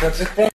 That's it.